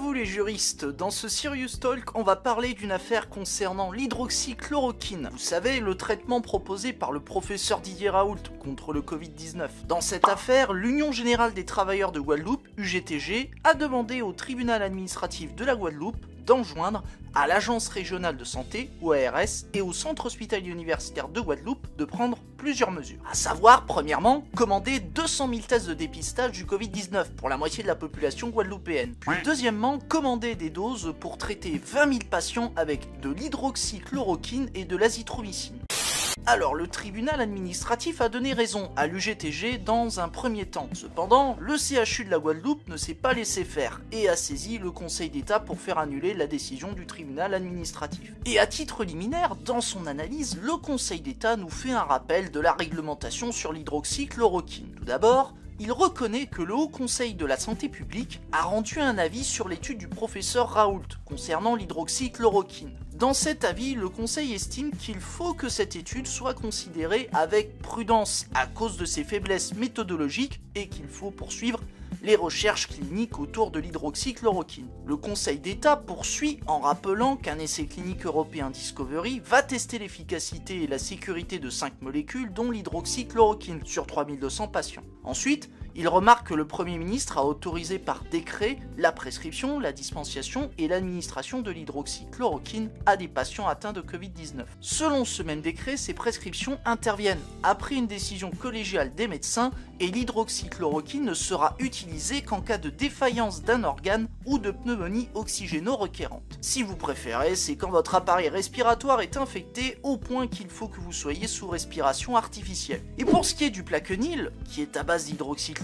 vous les juristes, dans ce Serious Talk, on va parler d'une affaire concernant l'hydroxychloroquine. Vous savez, le traitement proposé par le professeur Didier Raoult contre le Covid-19. Dans cette affaire, l'Union Générale des Travailleurs de Guadeloupe, UGTG, a demandé au tribunal administratif de la Guadeloupe d'enjoindre à l'Agence régionale de santé, ou ARS, et au Centre hospitalier universitaire de Guadeloupe de prendre plusieurs mesures. À savoir, premièrement, commander 200 000 tests de dépistage du Covid-19 pour la moitié de la population guadeloupéenne. Puis deuxièmement, commander des doses pour traiter 20 000 patients avec de l'hydroxychloroquine et de l'azithromycine. Alors, le tribunal administratif a donné raison à l'UGTG dans un premier temps. Cependant, le CHU de la Guadeloupe ne s'est pas laissé faire et a saisi le Conseil d'État pour faire annuler la décision du tribunal administratif. Et à titre liminaire, dans son analyse, le Conseil d'État nous fait un rappel de la réglementation sur l'hydroxychloroquine. Tout d'abord, il reconnaît que le Haut Conseil de la Santé publique a rendu un avis sur l'étude du professeur Raoult concernant l'hydroxychloroquine. Dans cet avis, le Conseil estime qu'il faut que cette étude soit considérée avec prudence à cause de ses faiblesses méthodologiques et qu'il faut poursuivre les recherches cliniques autour de l'hydroxychloroquine. Le Conseil d'État poursuit en rappelant qu'un essai clinique européen Discovery va tester l'efficacité et la sécurité de 5 molécules dont l'hydroxychloroquine sur 3200 patients. Ensuite, il remarque que le Premier ministre a autorisé par décret la prescription, la dispensation et l'administration de l'hydroxychloroquine à des patients atteints de Covid-19. Selon ce même décret, ces prescriptions interviennent après une décision collégiale des médecins et l'hydroxychloroquine ne sera utilisée qu'en cas de défaillance d'un organe ou de pneumonie oxygéno-requérante. Si vous préférez, c'est quand votre appareil respiratoire est infecté au point qu'il faut que vous soyez sous respiration artificielle. Et pour ce qui est du plaquenil, qui est à base d'hydroxychloroquine,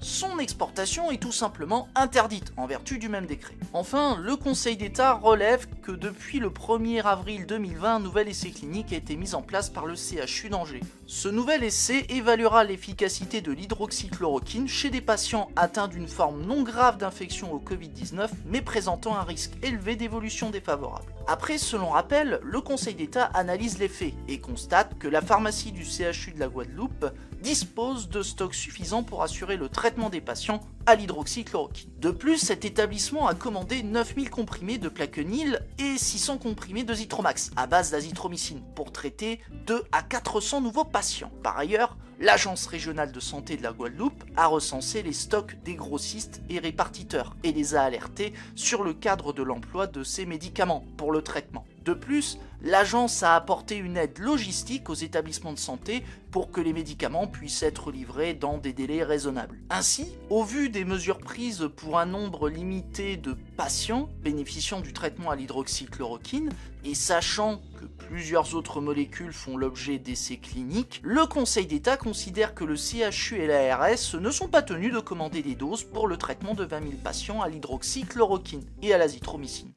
son exportation est tout simplement interdite en vertu du même décret. Enfin, le Conseil d'État relève que depuis le 1er avril 2020, un nouvel essai clinique a été mis en place par le CHU d'Angers. Ce nouvel essai évaluera l'efficacité de l'hydroxychloroquine chez des patients atteints d'une forme non grave d'infection au Covid-19 mais présentant un risque élevé d'évolution défavorable. Après, selon rappel, le Conseil d'État analyse les faits et constate que la pharmacie du CHU de la Guadeloupe dispose de stocks suffisants pour assurer le traitement des patients à l'hydroxychloroquine. De plus, cet établissement a commandé 9000 comprimés de plaquenil et 600 comprimés de Zitromax à base d'azithromycine pour traiter 2 à 400 nouveaux patients. Par ailleurs, l'Agence régionale de santé de la Guadeloupe a recensé les stocks des grossistes et répartiteurs et les a alertés sur le cadre de l'emploi de ces médicaments pour le traitement. De plus, l'agence a apporté une aide logistique aux établissements de santé pour que les médicaments puissent être livrés dans des délais raisonnables. Ainsi, au vu des mesures prises pour un nombre limité de patients bénéficiant du traitement à l'hydroxychloroquine, et sachant que plusieurs autres molécules font l'objet d'essais cliniques, le Conseil d'État considère que le CHU et l'ARS ne sont pas tenus de commander des doses pour le traitement de 20 000 patients à l'hydroxychloroquine et à l'azithromycine.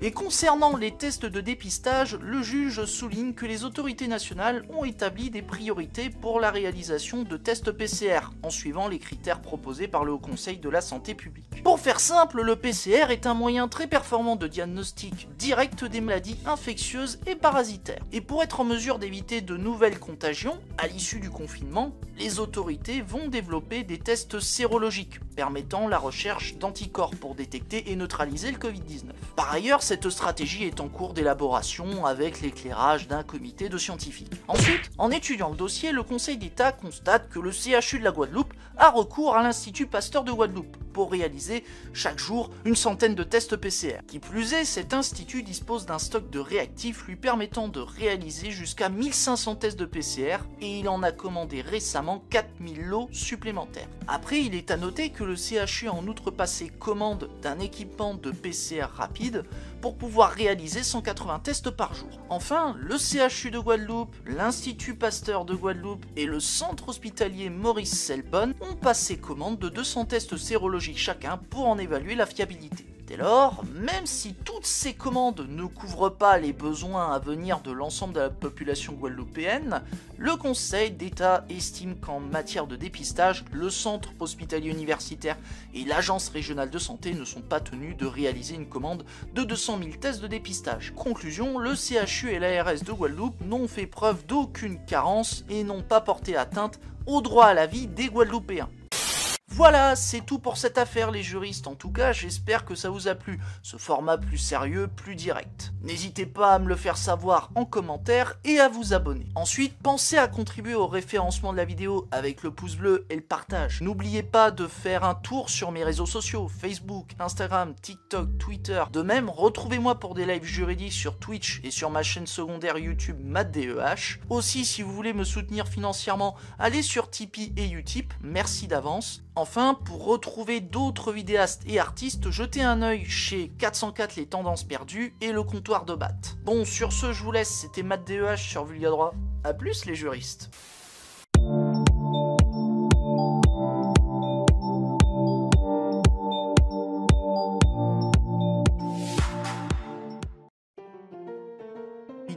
Et concernant les tests de dépistage, le juge souligne que les autorités nationales ont établi des priorités pour la réalisation de tests PCR, en suivant les critères proposés par le Haut Conseil de la Santé publique. Pour faire simple, le PCR est un moyen très performant de diagnostic direct des maladies infectieuses et parasitaires. Et pour être en mesure d'éviter de nouvelles contagions, à l'issue du confinement, les autorités vont développer des tests sérologiques, permettant la recherche d'anticorps pour détecter et neutraliser le Covid-19. Par ailleurs, cette stratégie est en cours d'élaboration avec l'éclairage d'un comité de scientifiques. Ensuite, en étudiant le dossier, le Conseil d'État constate que le CHU de la Guadeloupe a recours à l'Institut Pasteur de Guadeloupe pour réaliser chaque jour une centaine de tests PCR. Qui plus est, cet institut dispose d'un stock de réactifs lui permettant de réaliser jusqu'à 1500 tests de PCR et il en a commandé récemment 4000 lots supplémentaires. Après, il est à noter que le CHU a en outre passé commande d'un équipement de PCR rapide pour pouvoir réaliser 180 tests par jour. Enfin, le CHU de Guadeloupe, l'Institut Pasteur de Guadeloupe et le centre hospitalier Maurice Selbonne ont passé commande de 200 tests sérologiques chacun pour en évaluer la fiabilité. Dès lors, même si toutes ces commandes ne couvrent pas les besoins à venir de l'ensemble de la population guadeloupéenne, le Conseil d'État estime qu'en matière de dépistage, le centre hospitalier universitaire et l'agence régionale de santé ne sont pas tenus de réaliser une commande de 200 000 tests de dépistage. Conclusion, le CHU et l'ARS de Guadeloupe n'ont fait preuve d'aucune carence et n'ont pas porté atteinte au droit à la vie des Guadeloupéens. Voilà, c'est tout pour cette affaire les juristes. En tout cas, j'espère que ça vous a plu. Ce format plus sérieux, plus direct. N'hésitez pas à me le faire savoir en commentaire et à vous abonner. Ensuite, pensez à contribuer au référencement de la vidéo avec le pouce bleu et le partage. N'oubliez pas de faire un tour sur mes réseaux sociaux, Facebook, Instagram, TikTok, Twitter. De même, retrouvez-moi pour des lives juridiques sur Twitch et sur ma chaîne secondaire YouTube MattDEH. Aussi, si vous voulez me soutenir financièrement, allez sur Tipeee et Utip. Merci d'avance. Enfin, pour retrouver d'autres vidéastes et artistes, jetez un œil chez 404 les tendances perdues et le comptoir de bat. Bon, sur ce, je vous laisse, c'était Matt DEH sur Vulga Droit. A plus les juristes.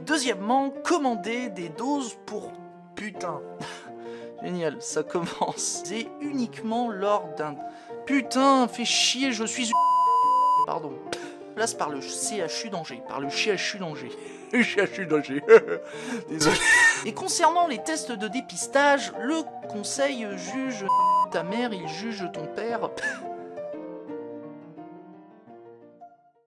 Deuxièmement, commander des doses pour putain. Génial, ça commence. C'est uniquement lors d'un... Putain, fais chier, je suis... Pardon. Place par le CHU d'Angers, par le CHU d'Angers. CHU d'Angers. Désolé. Et concernant les tests de dépistage, le conseil juge ta mère, il juge ton père.